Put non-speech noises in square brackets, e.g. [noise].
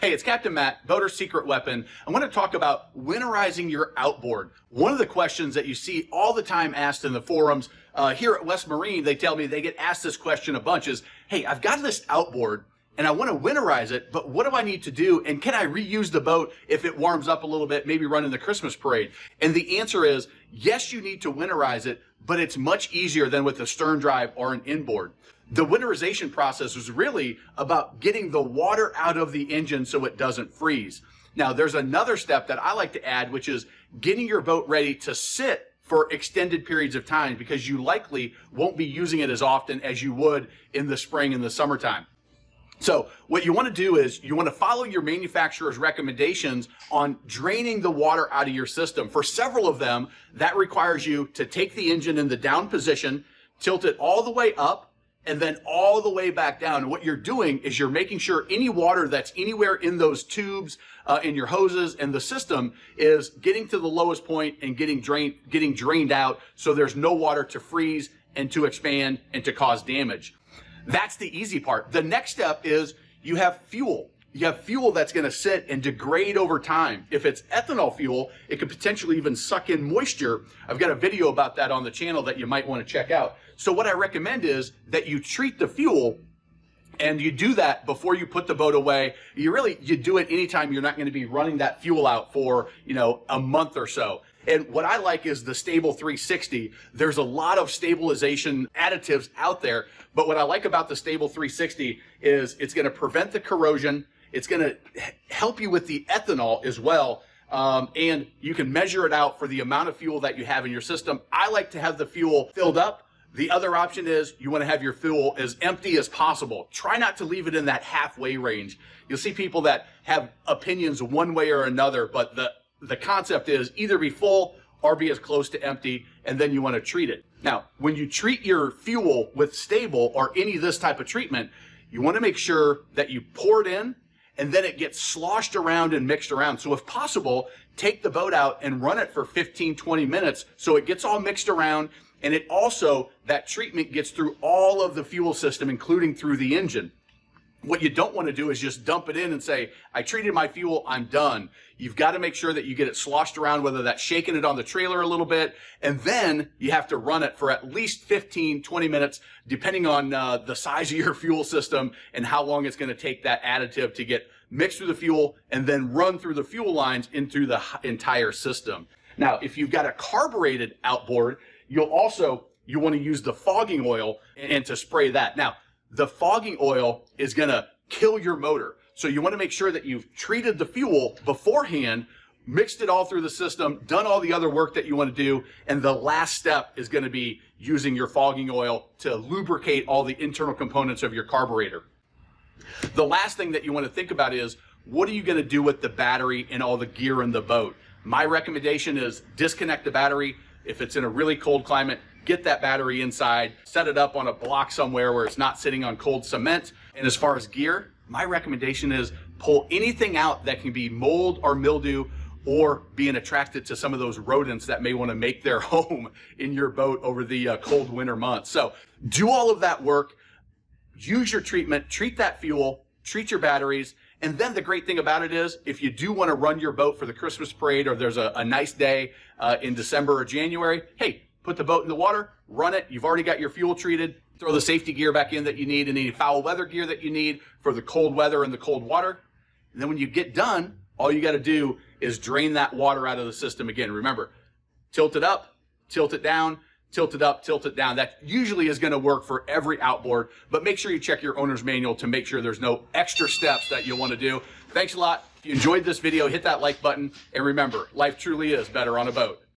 Hey, it's Captain Matt, Boater's Secret Weapon. I want to talk about winterizing your outboard. One of the questions that you see all the time asked in the forums uh, here at West Marine, they tell me they get asked this question a bunch is, hey, I've got this outboard and I want to winterize it, but what do I need to do? And can I reuse the boat if it warms up a little bit, maybe run in the Christmas parade? And the answer is yes, you need to winterize it, but it's much easier than with a stern drive or an inboard. The winterization process is really about getting the water out of the engine so it doesn't freeze. Now, there's another step that I like to add, which is getting your boat ready to sit for extended periods of time because you likely won't be using it as often as you would in the spring and the summertime. So what you want to do is you want to follow your manufacturer's recommendations on draining the water out of your system. For several of them, that requires you to take the engine in the down position, tilt it all the way up, and then all the way back down. And what you're doing is you're making sure any water that's anywhere in those tubes, uh, in your hoses and the system is getting to the lowest point and getting drained, getting drained out so there's no water to freeze and to expand and to cause damage. That's the easy part. The next step is you have fuel. You have fuel that's going to sit and degrade over time. If it's ethanol fuel, it could potentially even suck in moisture. I've got a video about that on the channel that you might want to check out. So what I recommend is that you treat the fuel and you do that before you put the boat away. You really, you do it anytime you're not going to be running that fuel out for, you know, a month or so. And what I like is the Sta-Bil 360. There's a lot of stabilization additives out there, but what I like about the Sta-Bil 360 is it's going to prevent the corrosion. It's going to help you with the ethanol as well. Um, and you can measure it out for the amount of fuel that you have in your system. I like to have the fuel filled up. The other option is you want to have your fuel as empty as possible. Try not to leave it in that halfway range. You'll see people that have opinions one way or another, but the the concept is either be full or be as close to empty, and then you want to treat it. Now, when you treat your fuel with Sta-Bil or any of this type of treatment, you want to make sure that you pour it in and then it gets sloshed around and mixed around. So if possible, take the boat out and run it for 15, 20 minutes so it gets all mixed around and it also, that treatment gets through all of the fuel system, including through the engine. What you don't want to do is just dump it in and say, I treated my fuel, I'm done. You've got to make sure that you get it sloshed around, whether that's shaking it on the trailer a little bit, and then you have to run it for at least 15, 20 minutes, depending on uh, the size of your [laughs] fuel system and how long it's going to take that additive to get mixed through the fuel and then run through the fuel lines into the entire system. Now, if you've got a carbureted outboard, you'll also, you want to use the fogging oil and to spray that. Now, the fogging oil is going to kill your motor. So you want to make sure that you've treated the fuel beforehand, mixed it all through the system, done all the other work that you want to do, and the last step is going to be using your fogging oil to lubricate all the internal components of your carburetor. The last thing that you want to think about is what are you going to do with the battery and all the gear in the boat? My recommendation is disconnect the battery. If it's in a really cold climate, get that battery inside, set it up on a block somewhere where it's not sitting on cold cement. And as far as gear, my recommendation is pull anything out that can be mold or mildew or being attracted to some of those rodents that may want to make their [laughs] home in your boat over the uh, cold winter months. So do all of that work, use your treatment, treat that fuel, treat your batteries, and then the great thing about it is, if you do want to run your boat for the Christmas parade or there's a, a nice day uh, in December or January, hey, put the boat in the water, run it. You've already got your fuel treated. Throw the safety gear back in that you need and any foul weather gear that you need for the cold weather and the cold water. And then when you get done, all you got to do is drain that water out of the system again. Remember, tilt it up, tilt it down, tilt it up, tilt it down. That usually is going to work for every outboard, but make sure you check your owner's manual to make sure there's no extra steps that you'll want to do. Thanks a lot. If you enjoyed this video, hit that like button. And remember, life truly is better on a boat.